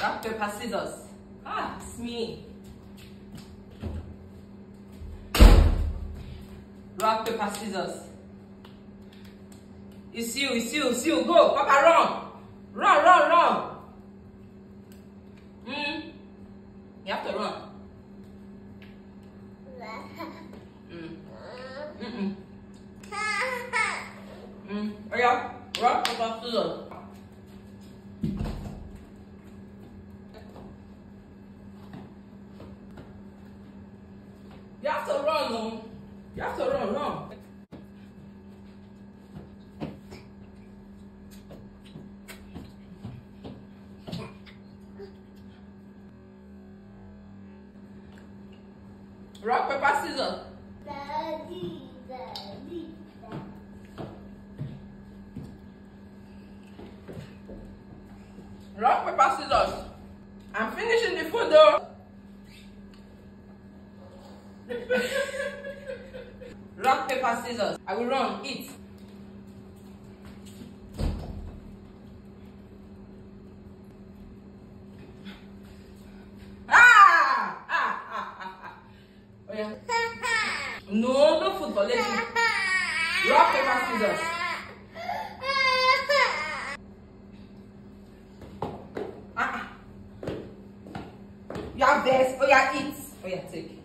Rock, paper, scissors. Ah, it's me. Rock, paper, scissors. It's you, it's you, it's you. Go, Papa, run. Run, run, run. Mm. You have to run. Mm. Mm-mm. Mm. Oh yeah. Rock, paper, scissors. You have to run, no. You have to run, run. Rock, paper, scissors. Daddy, daddy, Rock, paper, scissors. Rock, paper, scissors. I will run. Eat. Ah! Ah! Ah! Ah! Oh, yeah. No, no football. Let me. Rock, paper, scissors. Ah! Ah! You have this. Oh, yeah, eat. Oh, yeah, take